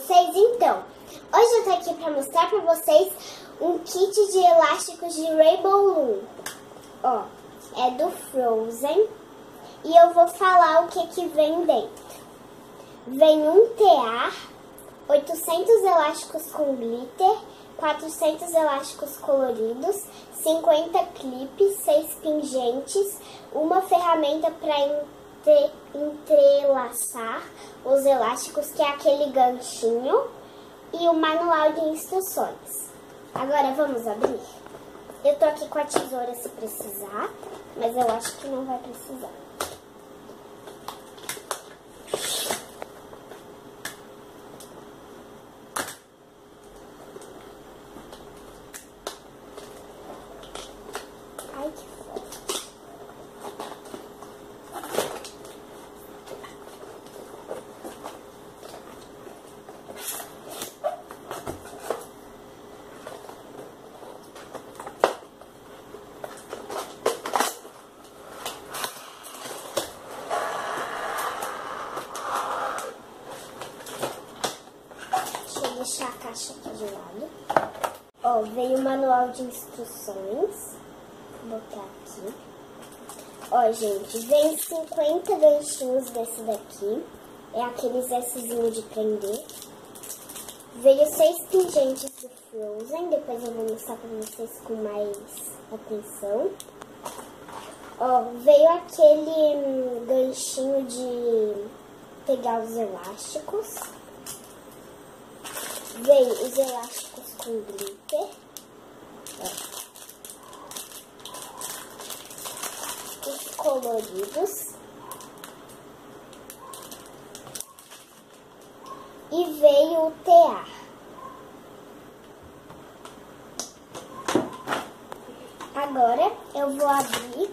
vocês? Então, hoje eu tô aqui pra mostrar pra vocês um kit de elásticos de Rainbow Loom. Ó, é do Frozen e eu vou falar o que que vem dentro. Vem um tear, 800 elásticos com glitter, 400 elásticos coloridos, 50 clipes, 6 pingentes, uma ferramenta para entre, entrelaçar os elásticos, que é aquele ganchinho, e o manual de instruções. Agora vamos abrir? Eu tô aqui com a tesoura se precisar, mas eu acho que não vai precisar. deixar a caixa aqui de lado. Veio o manual de instruções. Vou botar aqui. Ó, gente, vem 50 ganchinhos desse daqui. É aqueles Szinho de prender. Veio seis pingentes do Frozen. Depois eu vou mostrar pra vocês com mais atenção. Ó, veio aquele hum, ganchinho de pegar os elásticos. Veio os elásticos com glitter. Os coloridos. E veio o tear. Agora eu vou abrir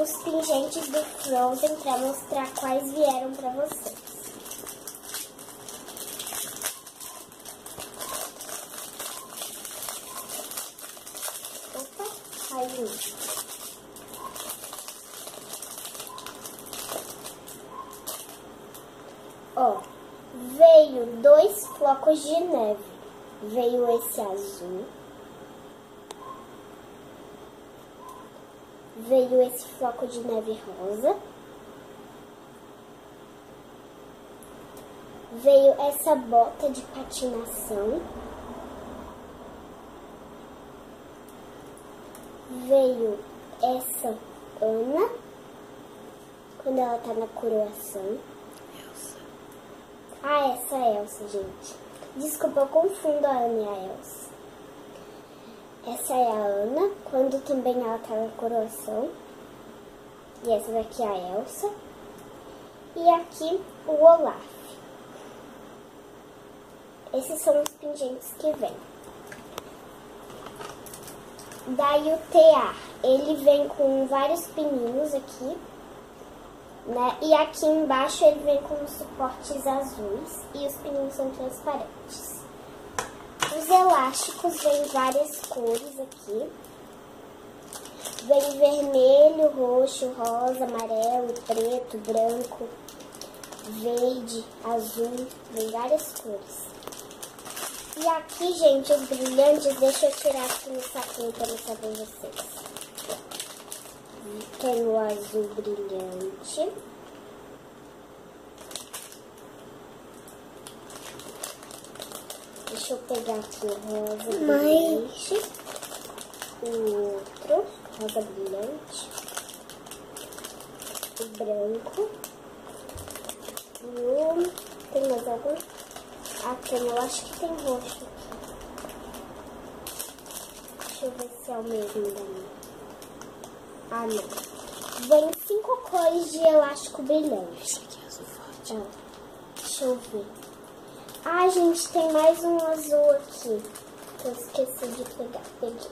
os pingentes do Frozen para mostrar quais vieram para vocês. Ó, veio dois flocos de neve. Veio esse azul. Veio esse floco de neve rosa. Veio essa bota de patinação. Veio essa Ana, quando ela tá na coroação. Elsa. Ah, essa é Elsa, gente. Desculpa, eu confundo a Ana e a Elsa. Essa é a Ana, quando também ela tá na coroação. E essa daqui é a Elsa. E aqui o Olaf. Esses são os pingentes que vêm. Daí o tear, ele vem com vários pininhos aqui, né? E aqui embaixo ele vem com suportes azuis e os pininhos são transparentes. Os elásticos vêm várias cores aqui. Vem vermelho, roxo, rosa, amarelo, preto, branco, verde, azul, vem várias cores. E aqui, gente, os brilhantes, deixa eu tirar aqui no saquinho pra mostrar pra vocês. Tem o azul brilhante. Deixa eu pegar aqui o rosa brilhante. O outro, rosa brilhante. O branco. E o... Tem mais algum? Ah, tem, eu acho que tem roxo aqui. Deixa eu ver se é o mesmo da minha. Ah, não. Vem cinco cores de elástico brilhante. Esse aqui é azul forte. Ah, deixa eu ver. Ah, gente, tem mais um azul aqui. Que eu esqueci de pegar. Peguei.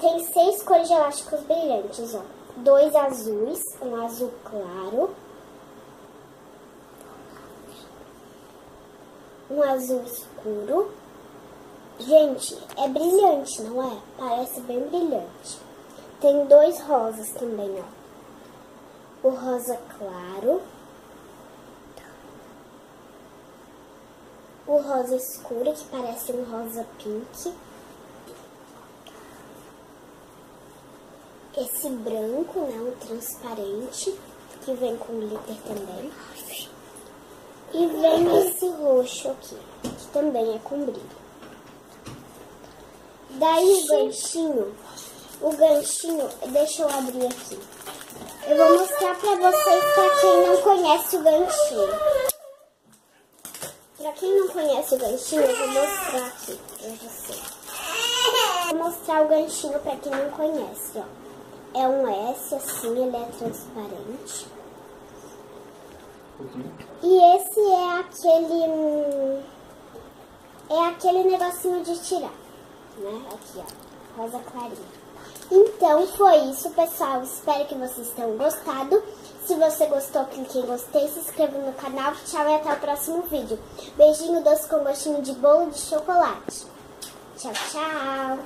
Tem seis cores de elásticos brilhantes, ó. Dois azuis, um azul claro um azul escuro. Gente, é brilhante, não é? Parece bem brilhante. Tem dois rosas também, ó. O rosa claro. o rosa escuro, que parece um rosa pink. Esse branco, né, o transparente, que vem com glitter também. E vem esse roxo aqui, que também é com brilho. Daí o ganchinho, o ganchinho, deixa eu abrir aqui. Eu vou mostrar pra vocês, pra quem não conhece o ganchinho. Pra quem não conhece o ganchinho, eu vou mostrar aqui pra vocês. Vou mostrar o ganchinho pra quem não conhece, ó. É um S, assim, ele é transparente. E esse é aquele... É aquele negocinho de tirar, né? Aqui, ó. Rosa clarinha. Então, foi isso, pessoal. Espero que vocês tenham gostado. Se você gostou, clique em gostei, se inscreva no canal. Tchau e até o próximo vídeo. Beijinho doce com gostinho de bolo de chocolate. Tchau, tchau.